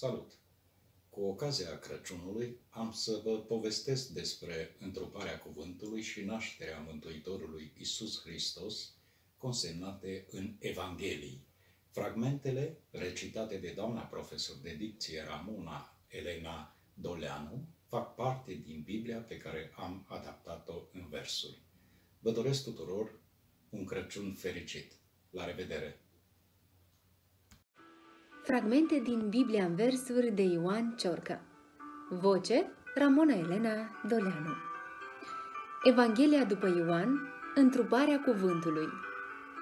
Salut! Cu ocazia Crăciunului am să vă povestesc despre întruparea cuvântului și nașterea Mântuitorului Isus Hristos consemnate în Evanghelii. Fragmentele recitate de doamna profesor de dicție Ramona Elena Doleanu fac parte din Biblia pe care am adaptat-o în versuri. Vă doresc tuturor un Crăciun fericit! La revedere! Fragmente din Biblia în versuri de Ioan Ciorca Voce Ramona Elena Doleanu Evanghelia după Ioan, întruparea cuvântului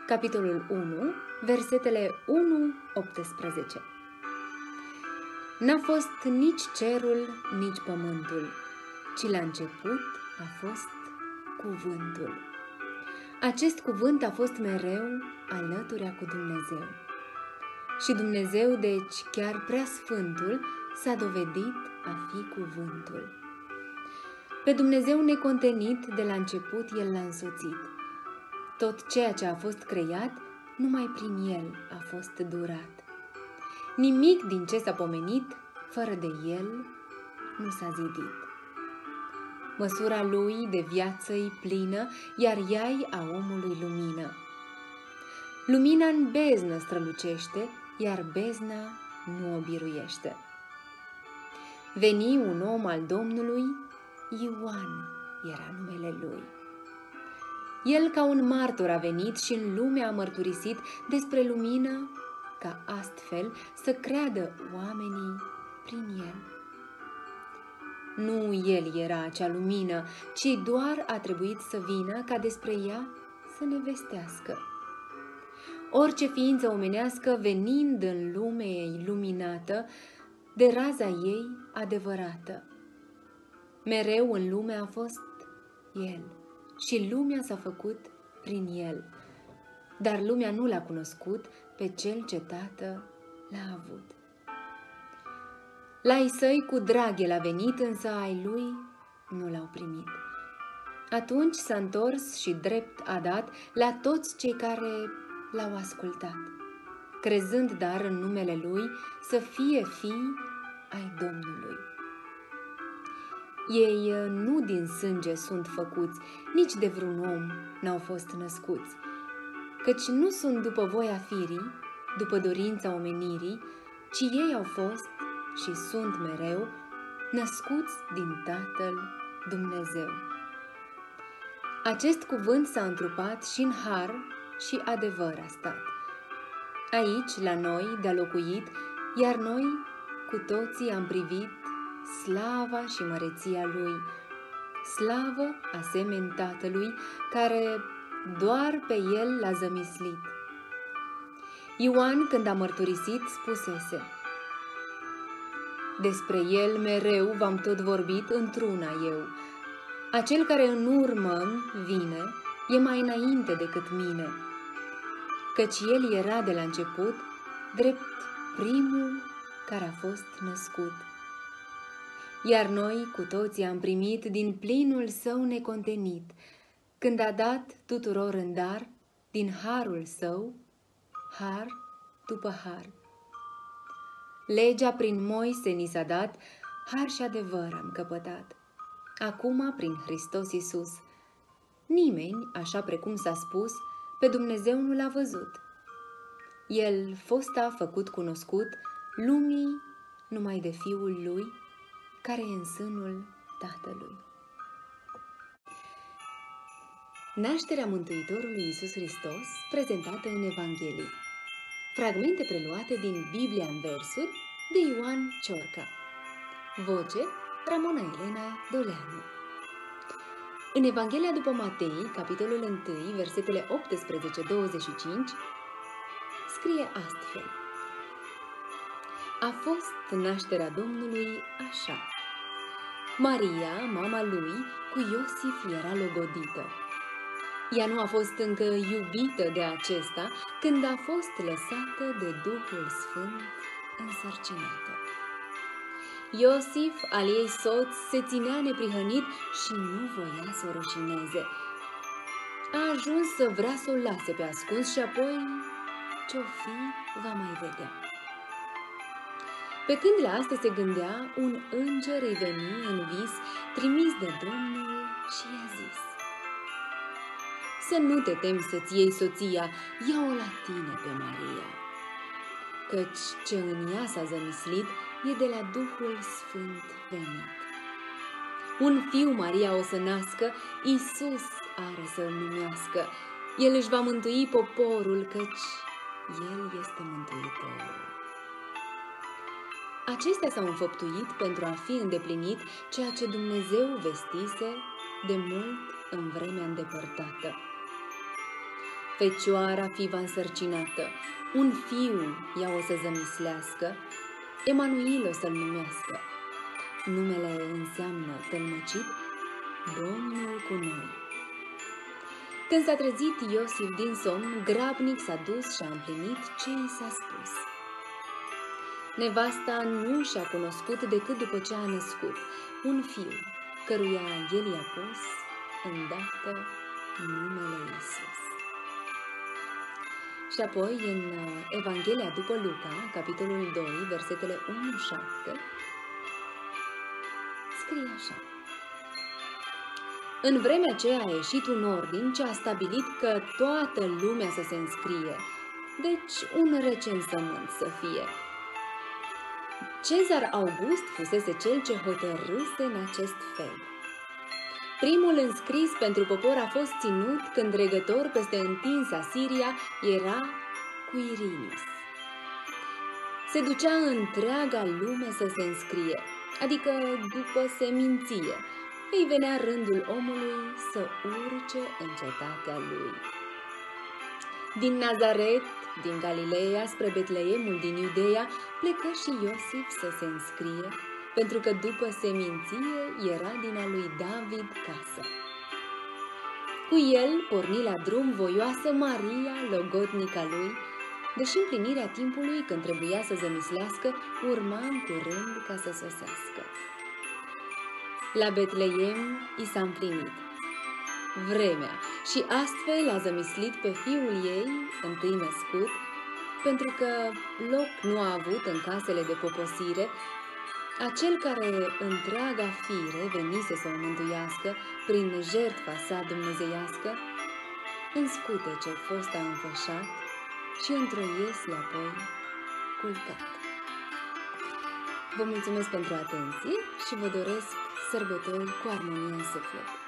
Capitolul 1, versetele 1-18 N-a fost nici cerul, nici pământul, ci la început a fost cuvântul. Acest cuvânt a fost mereu alăturea cu Dumnezeu. Și Dumnezeu, deci chiar prea sfântul, s-a dovedit a fi cuvântul. Pe Dumnezeu necontenit, de la început, El l-a însoțit. Tot ceea ce a fost creat, numai prin El a fost durat. Nimic din ce s-a pomenit, fără de El, nu s-a zidit. Măsura lui de viață i plină, iar ea a omului lumină. Lumina în beznă strălucește, iar bezna nu o biruiește. Veni un om al Domnului, Ioan era numele lui. El ca un martor a venit și în lume a mărturisit despre lumină, ca astfel să creadă oamenii prin el. Nu el era acea lumină, ci doar a trebuit să vină ca despre ea să ne vestească. Orice ființă omenească venind în lume iluminată de raza ei adevărată. Mereu în lume a fost El și lumea s-a făcut prin El, dar lumea nu l-a cunoscut pe Cel ce Tată l-a avut. La ai săi cu drag el a venit, însă ai lui nu l-au primit. Atunci s-a întors și drept a dat la toți cei care l-au ascultat, crezând dar în numele lui să fie fii ai Domnului. Ei uh, nu din sânge sunt făcuți, nici de vreun om n-au fost născuți, căci nu sunt după voia firii, după dorința omenirii, ci ei au fost și sunt mereu născuți din Tatăl Dumnezeu. Acest cuvânt s-a întrupat și în har și adevăr a stat. Aici, la noi, de-a locuit, iar noi cu toții am privit slava și măreția Lui, slavă asemeni Tatălui, care doar pe El l-a zămislit. Ioan, când a mărturisit, spusese, Despre El mereu v-am tot vorbit într-una eu. Acel care în urmă vine, e mai înainte decât mine, căci el era de la început drept primul care a fost născut. Iar noi cu toții am primit din plinul său necontenit, când a dat tuturor în dar, din harul său, har după har. Legea prin Moise ni s-a dat, har și adevăr am căpătat. Acum, prin Hristos Iisus, nimeni, așa precum s-a spus, pe Dumnezeu nu l-a văzut. El fosta făcut cunoscut lumii numai de Fiul Lui, care e în sânul Tatălui. Nașterea Mântuitorului Iisus Hristos, prezentată în Evanghelie. Fragmente preluate din Biblia în versuri de Ioan Ciorca. Voce Ramona Elena Doleanu. În Evanghelia după Matei, capitolul 1, versetele 18-25, scrie astfel. A fost nașterea Domnului așa. Maria, mama lui, cu Iosif era logodită. Ea nu a fost încă iubită de acesta când a fost lăsată de Duhul Sfânt însărcinată. Iosif, al ei soț, se ținea neprihănit și nu voia să o rușineze. A ajuns să vrea să o lase pe ascuns și apoi ce-o fi va mai vedea. Pe când la asta se gândea, un înger îi veni în vis, trimis de Domnul și i-a zis Să nu te temi să-ți iei soția, ia-o la tine pe Maria, căci ce în ea s-a zămislit e de la Duhul Sfânt venit. Un fiu Maria o să nască, Iisus are să-l numească, el își va mântui poporul, căci el este mântuitorul. Acestea s-au înfăptuit pentru a fi îndeplinit ceea ce Dumnezeu vestise de mult în vremea îndepărtată. Fecioara fi va însărcinată, un fiu ea o să zămislească, Emanuil o să-l numească. Numele înseamnă tălmăcit, Domnul cu noi. Când s-a trezit Iosif din somn, grabnic s-a dus și a împlinit ce i s-a spus. Nevasta nu și-a cunoscut decât după ce a născut un fiu, căruia el i-a pus îndată numele Isus. Și apoi, în uh, Evanghelia după Luca, capitolul 2, versetele 1-7, scrie așa. În vremea aceea a ieșit un ordin ce a stabilit că toată lumea să se înscrie, deci un recensământ să fie, Cezar August fusese cel ce hotărâse în acest fel. Primul înscris pentru popor a fost ținut când regător peste întinsa Siria era Quirinius. Se ducea întreaga lume să se înscrie, adică după seminție. Îi venea rândul omului să urce în cetatea lui. Din Nazaret, din Galileea spre Betleemul din Iudeea, plecă și Iosif să se înscrie, pentru că după seminție era din a lui David casă. Cu el porni la drum voioasă Maria, logodnica lui, deși împlinirea timpului când trebuia să zămislească urma în curând ca să sosească. La Betleem i s-a împlinit vremea și astfel a zămislit pe fiul ei, întâi născut, pentru că loc nu a avut în casele de poposire, acel care întreaga fire venise să o mântuiască prin jertfa sa dumnezeiască, în scutece fost a înfășat și într-o iesle apoi culcat. Vă mulțumesc pentru atenție și vă doresc sărbători cu armonie în suflet.